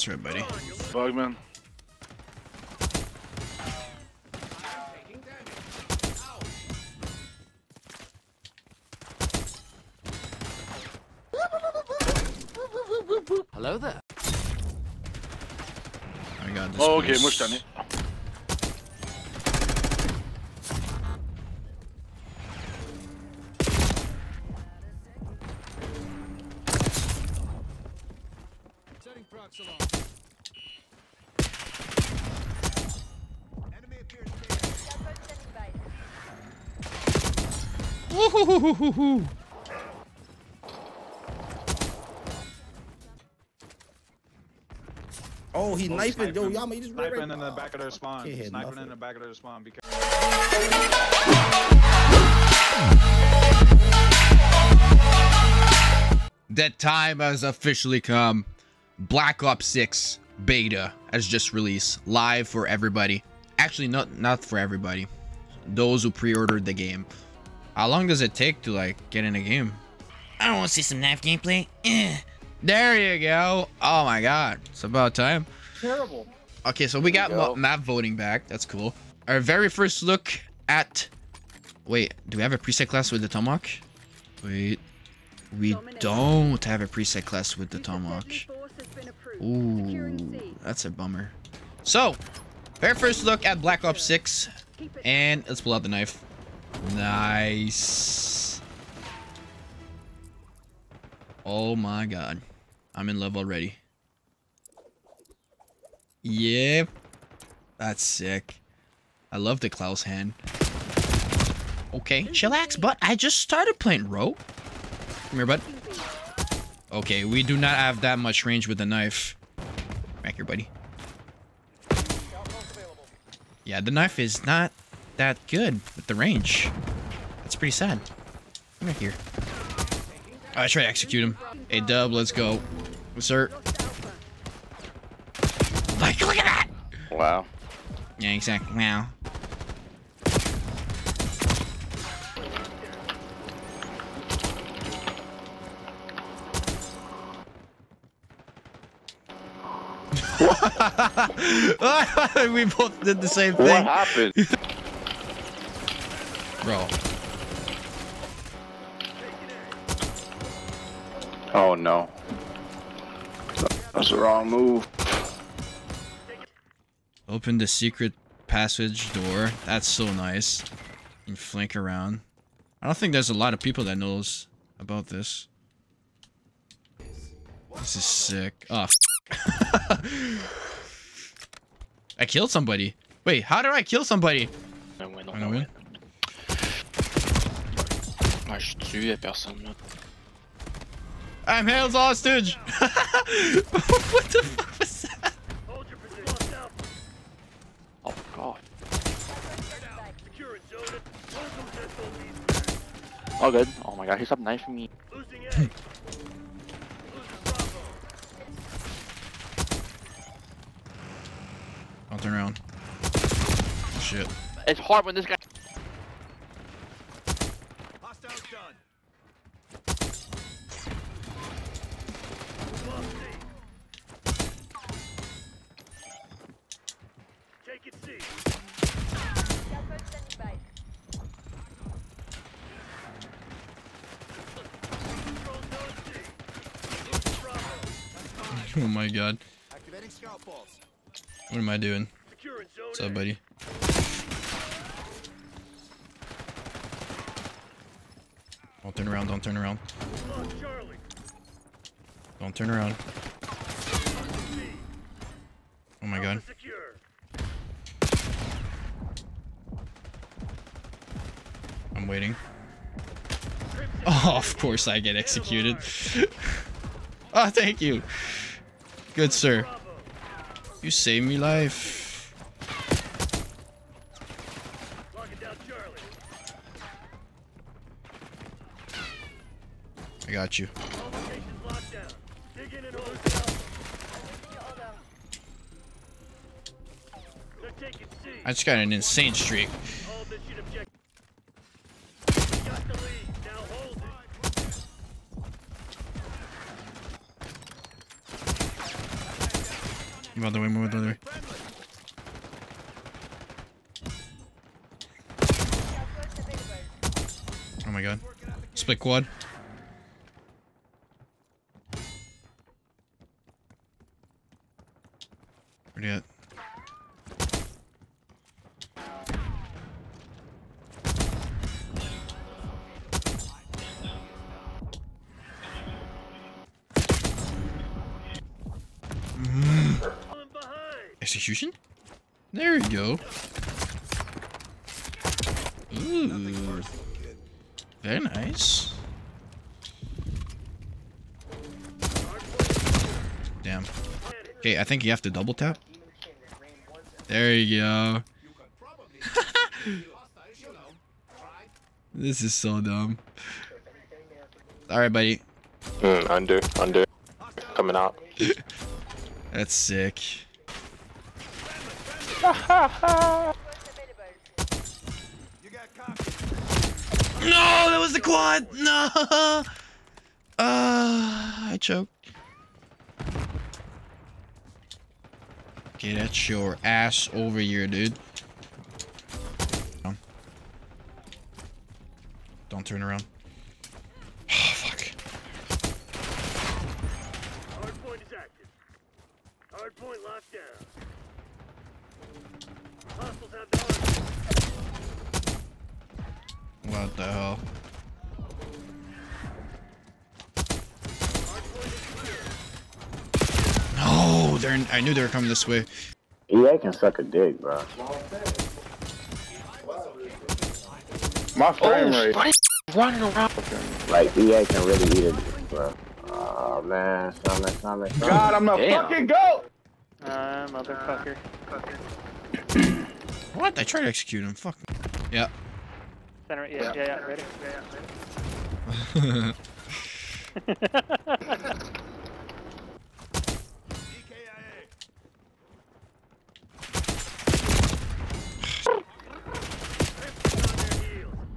That's right, buddy. Bugman. Hello there. I got this. Oh, okay, place. mush tane. Oh, he knifing. Yo, Yama, he just ran Sniping right. in the back of their spawn. Can't Sniping nothing. in the back of their spawn. Because That time has officially come. Black Ops 6 beta has just released live for everybody. Actually, not not for everybody. Those who pre-ordered the game. How long does it take to like get in a game? I don't want to see some knife gameplay. Eh. There you go. Oh my god, it's about time. Terrible. Okay, so we got go. map voting back. That's cool. Our very first look at. Wait, do we have a preset class with the tomahawk? Wait, we don't have a preset class with the tomahawk. Ooh, that's a bummer. So, very first look at Black Ops 6, and let's pull out the knife. Nice. Oh my god, I'm in love already. Yep. That's sick. I love the Klaus hand. Okay, chillax, but I just started playing Ro. Come here, bud. Okay, we do not have that much range with the knife. Back here, buddy. Yeah, the knife is not that good with the range. That's pretty sad. Come back here. I try to execute him. Hey, Dub, let's go. Sir. Like, look at that! Wow. Yeah, exactly. Wow. we both did the same thing. What happened? Bro. Oh no. That's the wrong move. Open the secret passage door. That's so nice. And flank around. I don't think there's a lot of people that knows about this. This is sick. Oh, I killed somebody. Wait, how did I kill somebody? Ouais, ouais, non, non, oui? ouais. Ouais, je tue, y'a personne là. I'm held hostage. what the fuck was that? Oh god. Oh good. Oh my god, he stopped knifing me. I'll turn around. Shit. It's hard when this guy. Oh my god. Activating scout pulse. What am I doing? What's up, buddy? Don't turn around, don't turn around. Don't turn around. Oh my god. I'm waiting. Oh, of course I get executed. oh, thank you. Good sir. You saved me life. I got you. I just got an insane streak. All mission objectives. Got the lead. Now hold it. Move out the way, move out the way. Oh my god. Split quad. Where'd he at? Mm. Execution? There you go. Ooh. Very nice. Damn. Okay, I think you have to double tap. There you go. this is so dumb. Alright, buddy. Mm, under, under. Coming out. That's sick. No, that was the quad. No. Uh, I choked. Okay, that's your ass over here, dude. Don't turn around. Oh, fuck. Hardpoint is active. Hardpoint locked down. Hostiles have the hardpoint. What the hell? No, they're. In, I knew they were coming this way. EA can suck a dick, bro. My frame rate. Running around. Like EA can really eat a dick, bro. Oh man, something, something, something. God, I'm a Damn. fucking goat! Uh, motherfucker. What? I tried to execute him. Fuck. Yeah. Center, yeah, yeah, yeah, ready?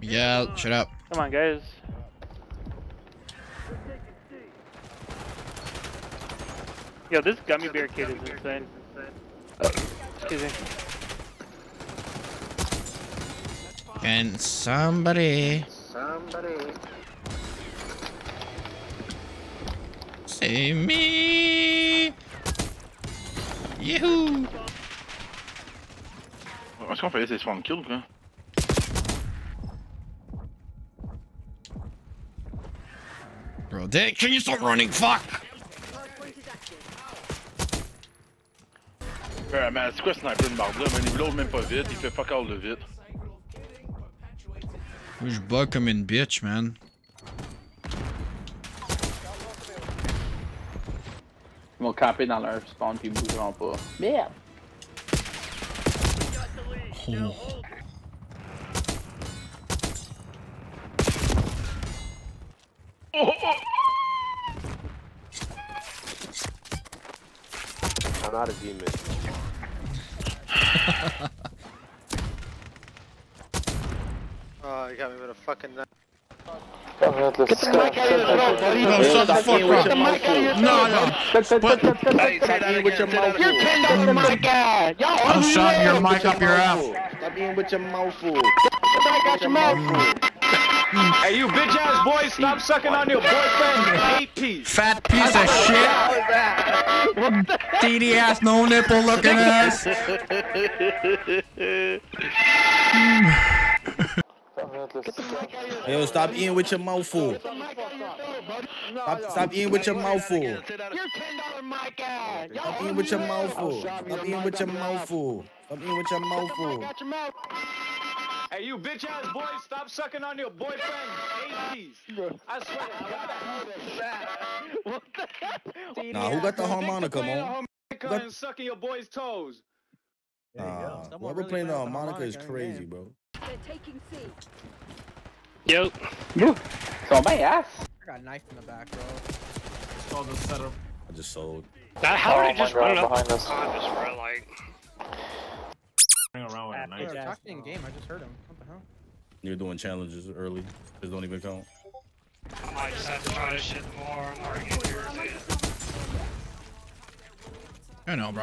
yeah. Shut up. Come on, guys. Yo, this gummy bear kid is insane. Excuse me. Can somebody Somebody... save me? Yahoo! Est-ce qu'on essayer de se une kill ou quoi? Bro, Dick, can you stop running? Fuck! Ouais, mais c'est quoi sniper de marde là? Man, il load même pas vite, il fait fuck all de vite. Who's bug come in, bitch, man? Ils vont camper dans leur spawn puis ils bougeront pas. Merde! Got the lead. Now hold it. I'm not a demon. Oh, you got me with a fucking. No, shut the fuck up. No, no. Put, with your mouth full. I'll shove your mic up your ass. Stop being with your mouth full. Mm. Hey, you bitch ass boys, stop sucking on your boyfriend's eight piece. Fat piece of shit. DD ass, no nipple looking ass. Yo, stop eating with your mouth full. Stop, stop eating with your mouth full. Stop eating with your mouth full. Stop eating with your mouth full. Stop eating with your mouth full. Hey, you bitch ass boys, stop sucking on your boyfriend's eight. I swear to God. Nah, who got the harmonica, man? Harmonica and sucking your boy's toes. Nah, whoever playing the harmonica is crazy, bro. They're taking C. Yo. Ils sont bien ass! I got knife in the back, bro. I just sold. That, how did Oh it my just God, run up behind us. on us, bro? Like, talking in game. I just heard him. What the hell? You're doing challenges early. Just don't even count. I just have to try this shit more. I'm already irritated. I know, bro.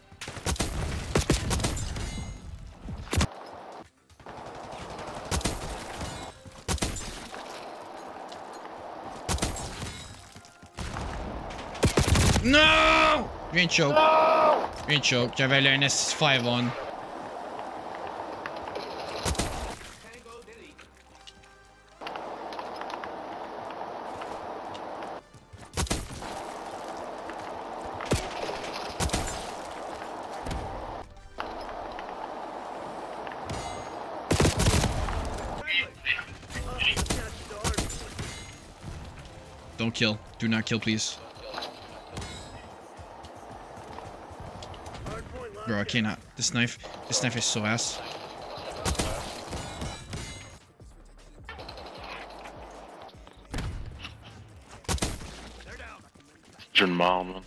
No! You ain't choked. You ain't choked. J'avais le NS5 on. Don't kill. Do not kill, please. Bro, I cannot. Uh, this knife, this knife is so ass. John Mal,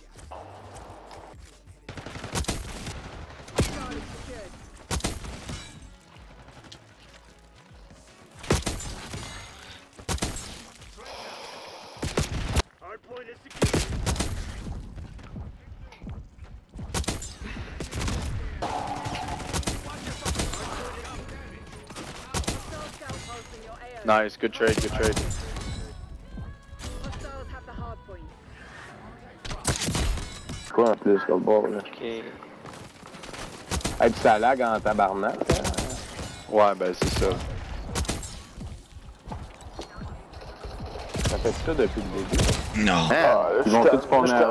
Nice, good trade, good trade. Quoi en plus, le bord, là? Ok. Hey, puis ça lag en tabarnak. hein? Ouais, ben c'est ça. Ça fait ça depuis le début. Non. Ah, Ils vont tous spawner à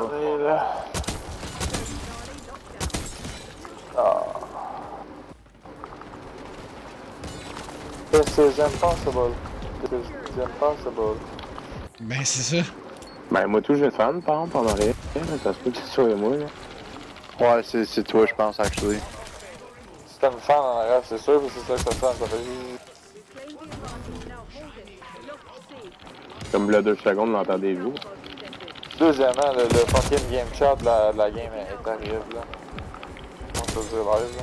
This is impossible. This is impossible. Ben, c'est ça. Ben, moi, tout, je vais te fan, par exemple, en arrière. là, Ça se peut que c'est sur moi, là. Ouais, c'est c'est toi, je pense, actually. Si t'as une fan en arrière, c'est sûr, c'est ça que ça sent. Ça fait... Comme le 2 secondes, on entend des jours. Deuxièmement, le, le fucking game shot de la, la game est terrible, là. On peut dire live, là.